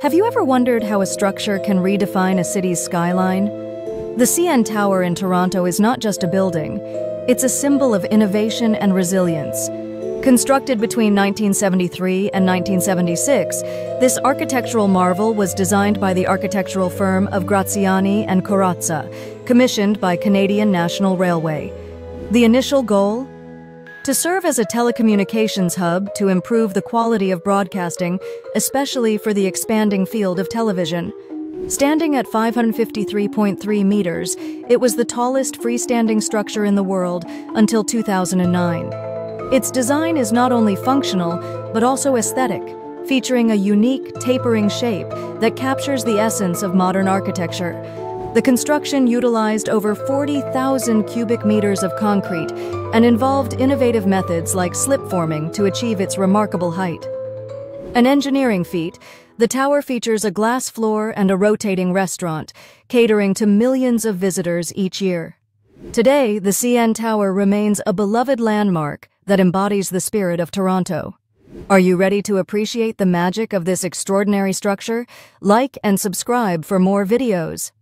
Have you ever wondered how a structure can redefine a city's skyline? The CN Tower in Toronto is not just a building, it's a symbol of innovation and resilience. Constructed between 1973 and 1976, this architectural marvel was designed by the architectural firm of Graziani and Corazza, commissioned by Canadian National Railway. The initial goal? To serve as a telecommunications hub to improve the quality of broadcasting, especially for the expanding field of television. Standing at 553.3 meters, it was the tallest freestanding structure in the world until 2009. Its design is not only functional, but also aesthetic, featuring a unique, tapering shape that captures the essence of modern architecture. The construction utilized over 40,000 cubic meters of concrete and involved innovative methods like slip forming to achieve its remarkable height. An engineering feat, the tower features a glass floor and a rotating restaurant, catering to millions of visitors each year. Today, the CN Tower remains a beloved landmark that embodies the spirit of Toronto. Are you ready to appreciate the magic of this extraordinary structure? Like and subscribe for more videos.